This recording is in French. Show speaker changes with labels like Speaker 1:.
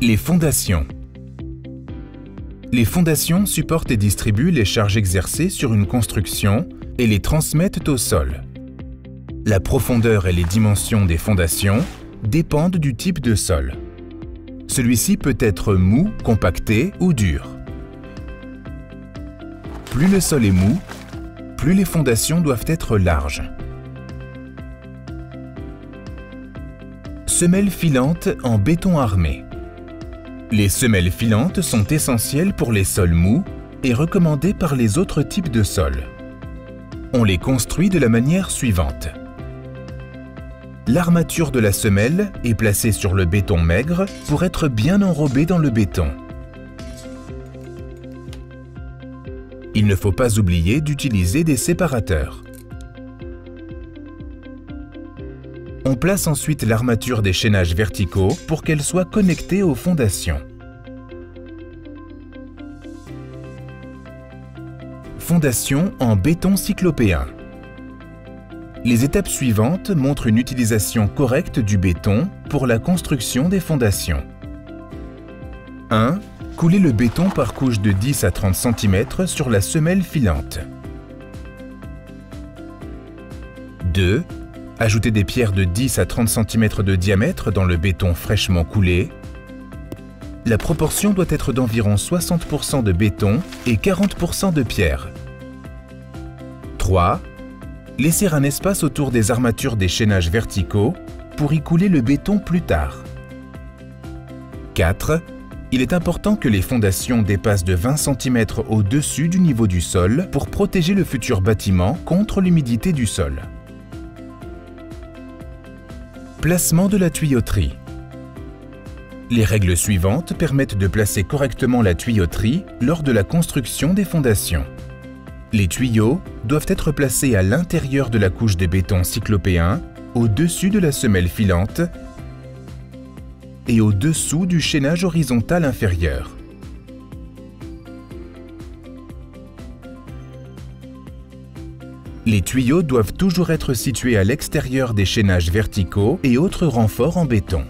Speaker 1: Les fondations. Les fondations supportent et distribuent les charges exercées sur une construction et les transmettent au sol. La profondeur et les dimensions des fondations dépendent du type de sol. Celui-ci peut être mou, compacté ou dur. Plus le sol est mou, plus les fondations doivent être larges. Semelles filantes en béton armé. Les semelles filantes sont essentielles pour les sols mous et recommandées par les autres types de sols. On les construit de la manière suivante. L'armature de la semelle est placée sur le béton maigre pour être bien enrobée dans le béton. Il ne faut pas oublier d'utiliser des séparateurs. On place ensuite l'armature des chaînages verticaux pour qu'elle soit connectée aux fondations. Fondation en béton cyclopéen. Les étapes suivantes montrent une utilisation correcte du béton pour la construction des fondations. 1. Couler le béton par couche de 10 à 30 cm sur la semelle filante. 2. Ajouter des pierres de 10 à 30 cm de diamètre dans le béton fraîchement coulé. La proportion doit être d'environ 60% de béton et 40% de pierre. 3. Laisser un espace autour des armatures des chaînages verticaux pour y couler le béton plus tard. 4. Il est important que les fondations dépassent de 20 cm au-dessus du niveau du sol pour protéger le futur bâtiment contre l'humidité du sol. Placement de la tuyauterie. Les règles suivantes permettent de placer correctement la tuyauterie lors de la construction des fondations. Les tuyaux doivent être placés à l'intérieur de la couche de béton cyclopéen, au-dessus de la semelle filante et au-dessous du chaînage horizontal inférieur. Les tuyaux doivent toujours être situés à l'extérieur des chaînages verticaux et autres renforts en béton.